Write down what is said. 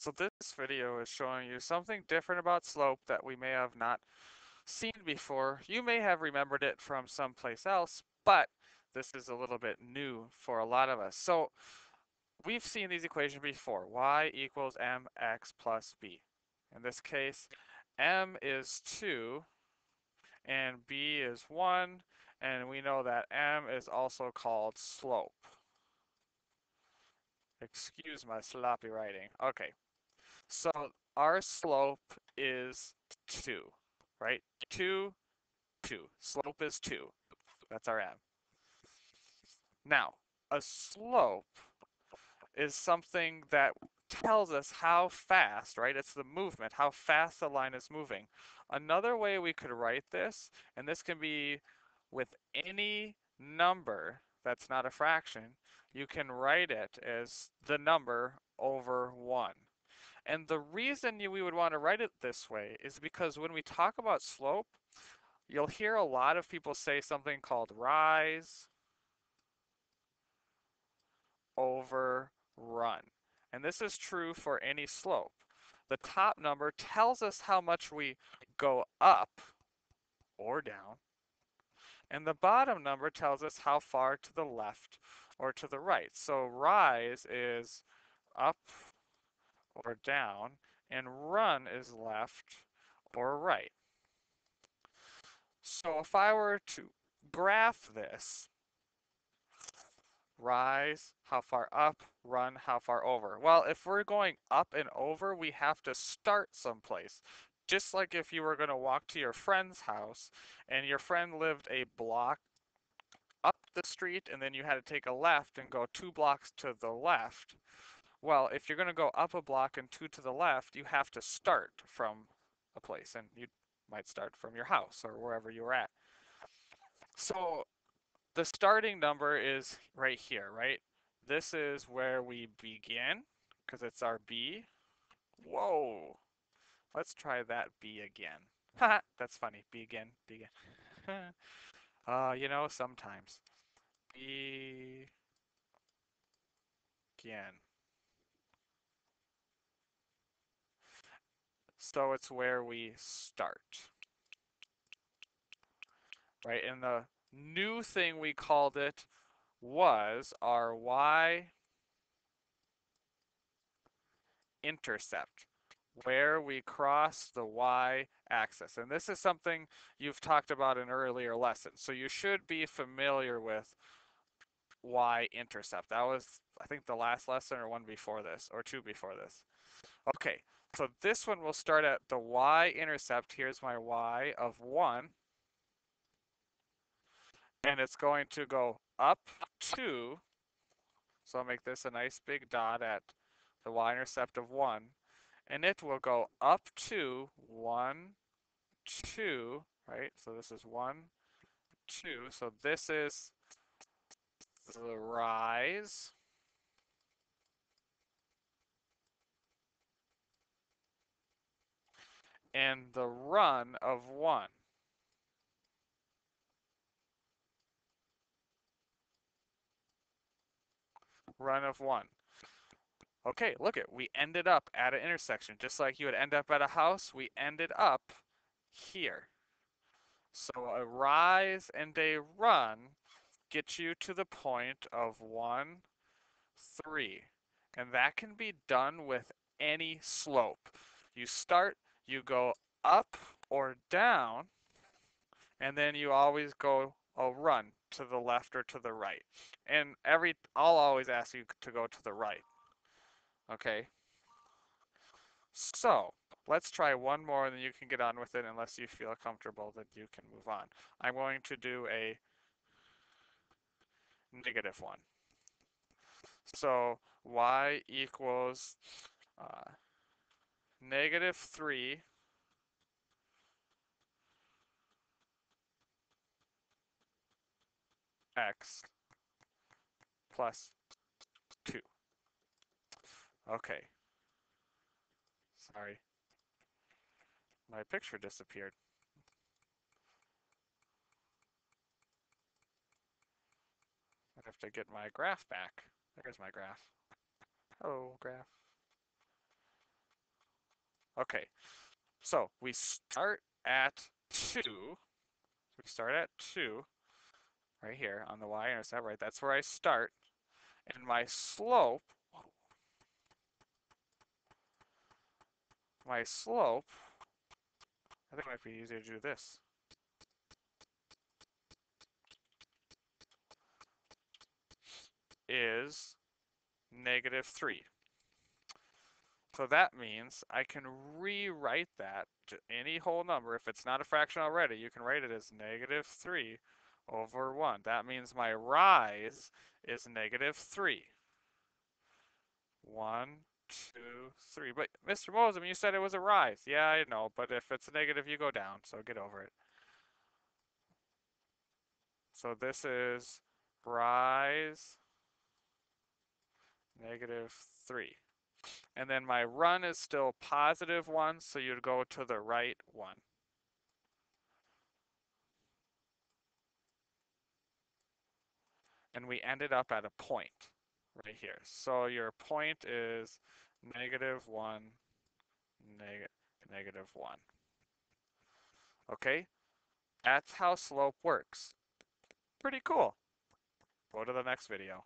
So this video is showing you something different about slope that we may have not seen before. You may have remembered it from someplace else, but this is a little bit new for a lot of us. So we've seen these equations before. y equals mx plus b. In this case, m is 2 and b is 1, and we know that m is also called slope. Excuse my sloppy writing. Okay, so our slope is 2, right? 2, 2. Slope is 2. That's our m. Now, a slope is something that tells us how fast, right? It's the movement, how fast the line is moving. Another way we could write this, and this can be with any number that's not a fraction, you can write it as the number over 1. And the reason we would want to write it this way is because when we talk about slope, you'll hear a lot of people say something called rise over run. And this is true for any slope. The top number tells us how much we go up or down. And the bottom number tells us how far to the left or to the right. So rise is up or down, and run is left or right. So if I were to graph this, rise, how far up, run, how far over. Well, if we're going up and over, we have to start someplace. Just like if you were going to walk to your friend's house and your friend lived a block up the street and then you had to take a left and go two blocks to the left. Well, if you're going to go up a block and two to the left, you have to start from a place and you might start from your house or wherever you were at. So the starting number is right here, right? This is where we begin because it's our B. Whoa. Let's try that B again. That's funny. B again, B again. uh, you know, sometimes. B again. So it's where we start. Right, and the new thing we called it was our y intercept, where we cross the y-axis. And this is something you've talked about in earlier lessons. So you should be familiar with y-intercept. That was, I think, the last lesson or one before this, or two before this. Okay, so this one will start at the y-intercept. Here's my y of 1. And it's going to go up to, so I'll make this a nice big dot at the y-intercept of 1. And it will go up to 1, 2, right? So this is 1, 2. So this is the rise. And the run of 1. Run of 1. Okay, look it. We ended up at an intersection. Just like you would end up at a house, we ended up here. So a rise and a run get you to the point of 1, 3. And that can be done with any slope. You start you go up or down, and then you always go a run to the left or to the right. And every I'll always ask you to go to the right. Okay. So let's try one more and then you can get on with it unless you feel comfortable that you can move on. I'm going to do a negative one. So y equals uh, negative 3 x plus 2. Okay. Sorry. My picture disappeared. I have to get my graph back. There's my graph. Hello, graph. Okay, so we start at 2. We start at 2 right here on the y-intercept, right? That's where I start. And my slope, my slope, I think it might be easier to do this. is negative 3. So that means I can rewrite that to any whole number. If it's not a fraction already, you can write it as negative 3 over 1. That means my rise is negative 3. 1, 2, 3. But Mr. Mosiman, you said it was a rise. Yeah, I know, but if it's negative, you go down, so get over it. So this is rise negative 3. And then my run is still positive 1, so you'd go to the right 1. And we ended up at a point right here. So your point is negative 1, neg negative 1. Okay, that's how slope works. Pretty cool. Go to the next video.